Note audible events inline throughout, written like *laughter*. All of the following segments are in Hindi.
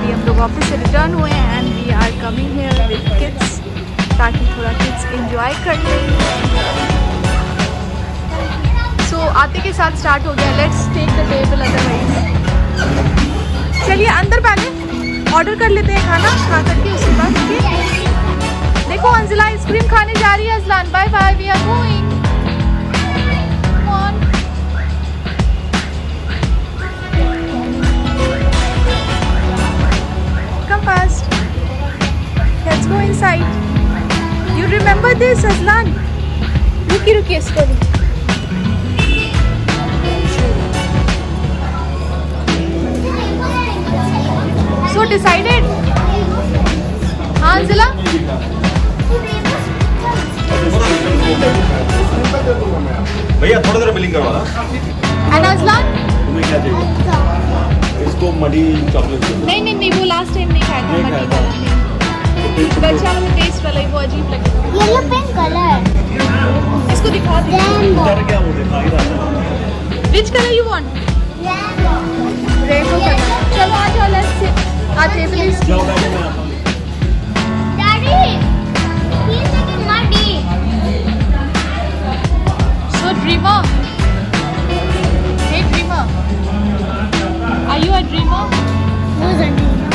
अभी हम लोग ऑफ़िस से रिटर्न हुए हैं and we are coming here with kids ताकि थोड़ा किड्स enjoy कर लें. So, आते के साथ स्टार्ट हो गया. Let's take the table otherwise. चलिए, अंदर पहले ऑर्डर कर लेते हैं खाना खा करके उसके बाद देखो, अंजला आइसक्रीम खाने जा रही है Ajlan bye bye we are going Inside. You remember this, Aslan? रुकी रुकी इसको So decided? हाँ अंजला? भैया थोड़ा देर बिलिंग करवा एंड अजलान तुम्हें क्या चाहिए? इसको मडी चॉकलेट नहीं नहीं नहीं वो लास्ट टाइम नहीं खाया था वाला अच्छा वाला टेस्ट वाला वो अजीब लगेगा येलो पिंक कलर इसको दिखा दे। क्या वो दिखा ही रहा था which colour you want rainbow rainbow colour चलो आ जाओ लेट्स सिट आ टेबल जाओ बैठो मैं आता हूँ। Dreamer. Hey dreamer. Are you a dreamer? who's a dreamer?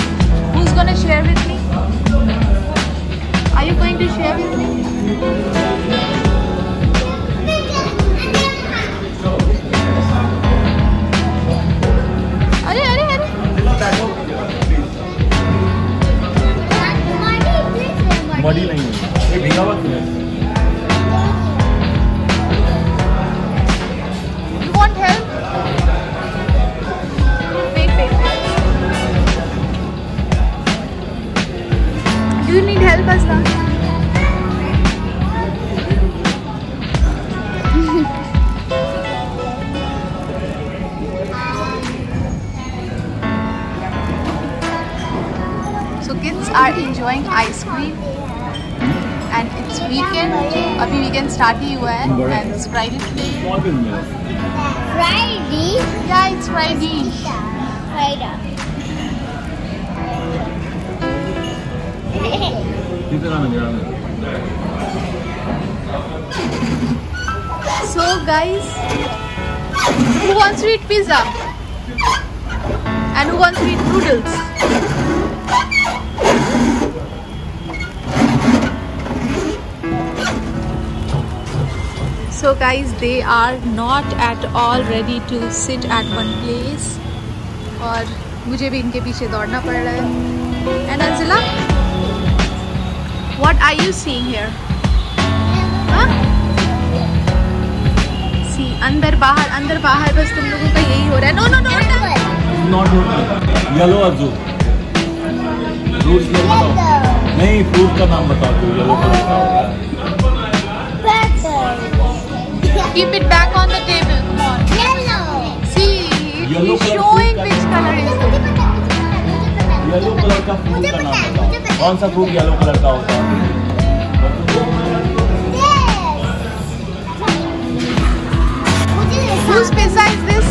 Who's gonna share with me? Are you going to share with me? you need help, Aslan? so kids are enjoying ice cream and it's weekend अभी weekend start ही हुआ है and it's Friday today कौन भी नहीं है Friday yeah it's Friday Friday किधर आना मेरा So guys, who wants to eat pizza? And who wants to eat noodles? So guys, they are not at all ready to sit at one place. और मुझे भी इनके पीछे दौड़ना पड़ रहा है And Anzila, what are you seeing here? Huh? See अंदर बाहर अंदर बाहर बस तुम लोगों का यही हो रहा है। No no no not yellow Arju fruits name बताओ। नहीं फ्रूट का नाम बताओ जो येलो कलर का होगा। On the table come on see Yellow. Color showing fruit which colour is yellow colour का फ्रूट का नाम बताओ। कौन सा फ्रूट येलो कलर का होता है? Whose pizza is this?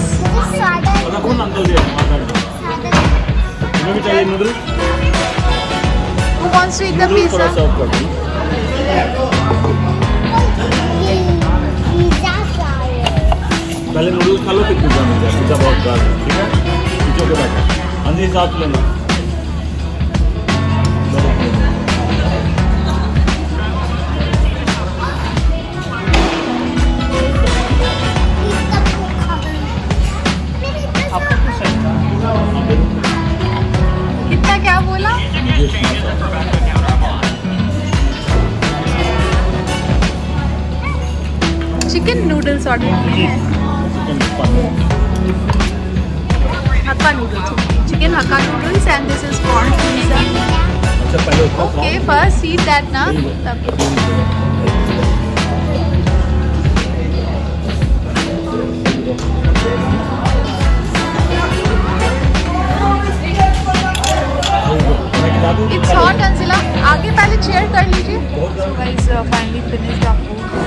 रखो ना अंकल जी तुम्हें भी चाहिए noodles Who wants to eat the noodles थोड़ा सर्व कर दो। पहले नूडल्स खा लो फिर पिज्जा मिल जाए पिज्जा बहुत खराब है ठीक है? पीछे के बैठो। अंदर साथ लेना बोला? चिकन नूडल्स ऑर्डर किए हैं। Hakka noodles chicken hakka noodles and this is corn pizza okay first see that ना तब इट्स हॉट अंजिला आगे पहले चेयर कर लीजिए। बहुत So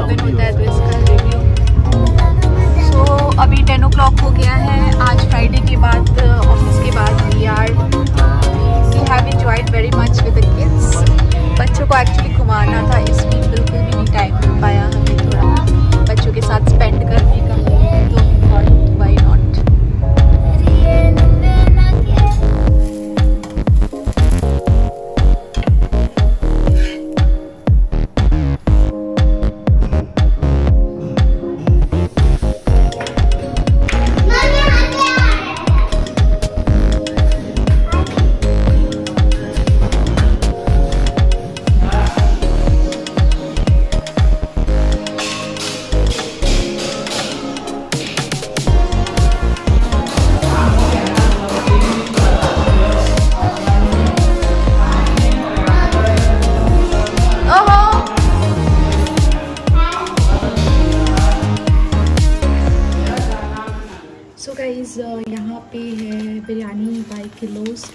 आपको जब ये ओपन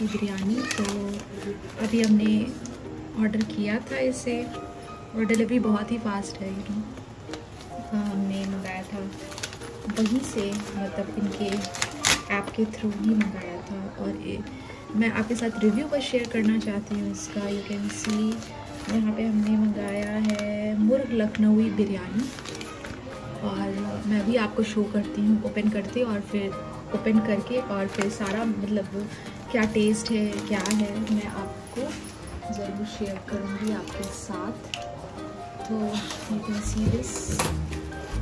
बिरयानी तो अभी हमने ऑर्डर किया था इसे, और डिलीवरी बहुत ही फास्ट है यू नो हमने मंगाया था। वहीं से मतलब इनके ऐप के थ्रू ही मंगाया था, और ये मैं आपके साथ रिव्यू बस शेयर करना चाहती हूँ इसका यू कैन सी यहाँ पे हमने मंगाया है मुर्ग लखनवी बिरयानी, और मैं भी आपको शो करती हूँ ओपन करती और फिर ओपन करके, और फिर सारा मतलब क्या टेस्ट है, क्या है, मैं आपको ज़रूर शेयर करूँगी आपके साथ। तो you can see this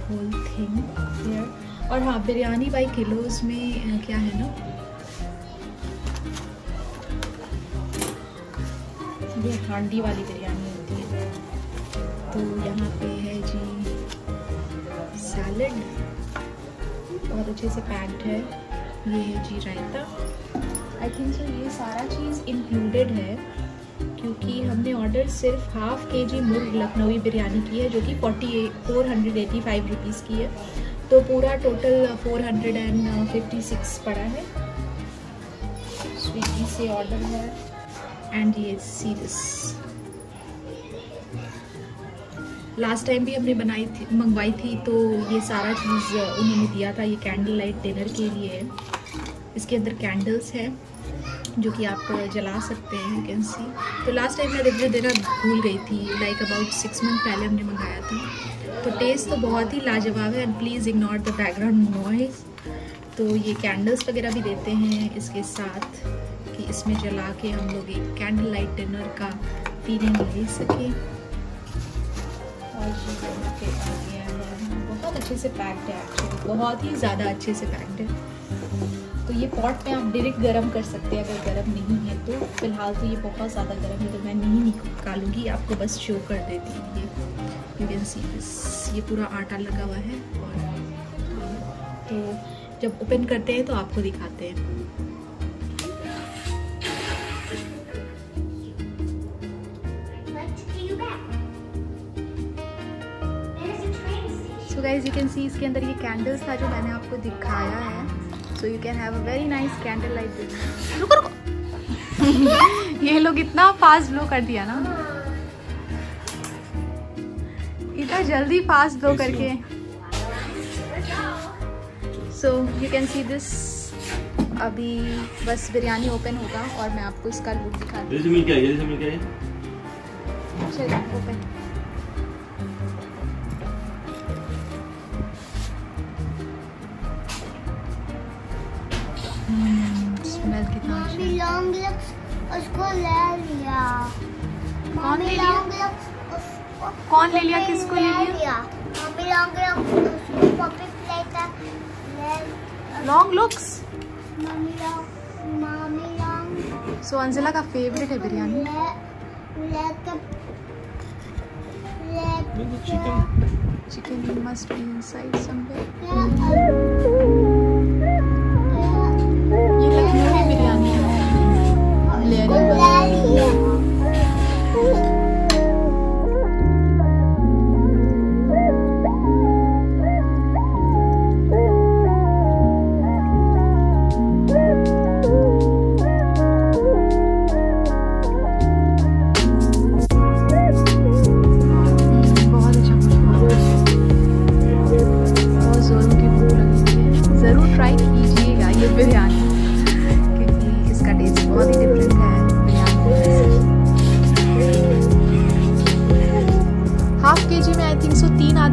whole thing और हाँ बिरयानी बाई किलोज में क्या है ना? ये हांडी वाली बिरयानी होती है। तो यहाँ पे है जी सैलड बहुत अच्छे से पैक्ड है। ये है जी रायता। आई थिंक सो ये सारा चीज़ इंक्लूडेड है, क्योंकि हमने ऑर्डर सिर्फ़ हाफ़ के जी मुर्ग लखनवी बिरयानी की है, जो कि forty four hundred eighty five rupees की है। तो पूरा total four hundred and fifty six पड़ा है। स्विगी से ऑर्डर है। एंड ये सी दिस लास्ट टाइम भी हमने बनाई थी, मंगवाई थी तो ये सारा चीज़, उन्होंने दिया था, ये कैंडल लाइट डिनर के लिए। है इसके अंदर कैंडल्स है, जो कि आप जला सकते हैं यू कैन सी तो लास्ट टाइम मैं रिव्यू देना भूल गई थी लाइक अबाउट सिक्स मंथ पहले हमने मंगाया था। तो टेस्ट तो बहुत ही लाजवाब है and please ignore the background noise तो ये कैंडल्स वगैरह भी देते हैं इसके साथ, कि इसमें जला के हम लोग एक कैंडल लाइट डिनर का फीलिंग ले सकें। बहुत अच्छे से पैक्ड है एक्चुअली बहुत ही ज़्यादा अच्छे से पैक्ड है। तो ये पॉट में आप डायरेक्ट गर्म कर सकते हैं, अगर गर्म नहीं है तो। फ़िलहाल तो ये बहुत ज़्यादा गर्म है तो मैं नहीं निकालूँगी, आपको बस शो कर देती हूँ ये। यू कैन सी दिस ये पूरा आटा लगा हुआ है और तो जब ओपन करते हैं तो आपको दिखाते हैं। गाइज़ यू कैन सी इसके अंदर ये कैंडल्स था जो मैंने आपको दिखाया है। So you can have a very nice candle light this रुको रुको। *laughs* ये लोग इतना फास्ट ब्लो कर दिया ना। इतना जल्दी फास्ट ब्लो करके। So you can see this अभी बस बिरयानी ओपन होगा और मैं आपको इसका लुक दिखा चलिए ओपन स्मेल कितना अच्छा मम्मी। लॉन्ग लिप्स उसको ले लिया। कौन ले मम्मी लिया? लॉन्ग लिप्स उसको कौन ले लिया? किसको ले लिया? मम्मी लॉन्ग लिप्स उसको पपी प्लेटर ले long looks mummy long mummy long so Anjila का फेवरेट है बिरयानी ले लेके नहीं तो लेके चिकन चिकन वाली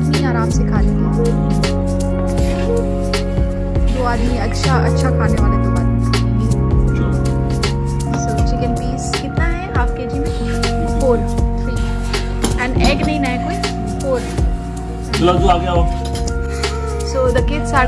सो आराम से खा लेंगे। दो आदमी अच्छा अच्छा खाने वाले दो खा लेंगे सो चिकन पीस कितना है? हाफ़ के जी में? फोर थ्री एंड एग नहीं ना है कोई? फोर चलो तू आ गया हो So the kids are